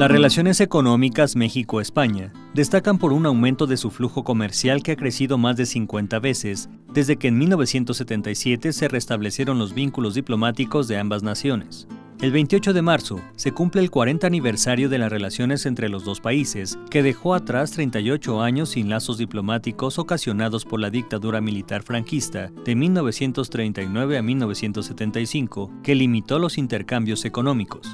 Las relaciones económicas México-España destacan por un aumento de su flujo comercial que ha crecido más de 50 veces desde que en 1977 se restablecieron los vínculos diplomáticos de ambas naciones. El 28 de marzo se cumple el 40 aniversario de las relaciones entre los dos países, que dejó atrás 38 años sin lazos diplomáticos ocasionados por la dictadura militar franquista de 1939 a 1975, que limitó los intercambios económicos.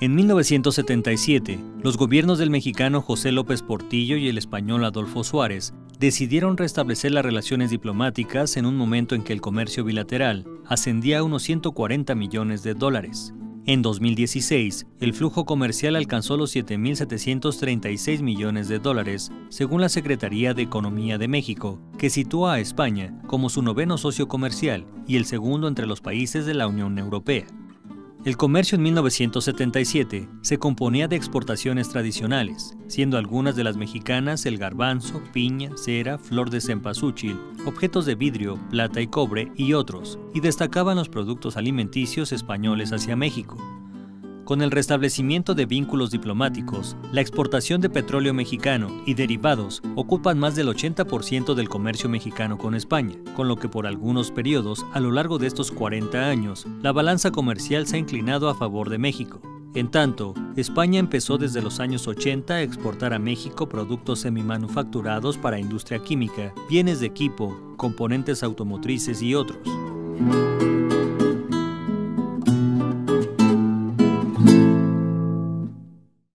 En 1977, los gobiernos del mexicano José López Portillo y el español Adolfo Suárez decidieron restablecer las relaciones diplomáticas en un momento en que el comercio bilateral ascendía a unos 140 millones de dólares. En 2016, el flujo comercial alcanzó los 7.736 millones de dólares, según la Secretaría de Economía de México, que sitúa a España como su noveno socio comercial y el segundo entre los países de la Unión Europea. El comercio en 1977 se componía de exportaciones tradicionales, siendo algunas de las mexicanas el garbanzo, piña, cera, flor de cempasúchil, objetos de vidrio, plata y cobre y otros, y destacaban los productos alimenticios españoles hacia México. Con el restablecimiento de vínculos diplomáticos, la exportación de petróleo mexicano y derivados ocupan más del 80% del comercio mexicano con España, con lo que por algunos periodos a lo largo de estos 40 años, la balanza comercial se ha inclinado a favor de México. En tanto, España empezó desde los años 80 a exportar a México productos semimanufacturados para industria química, bienes de equipo, componentes automotrices y otros.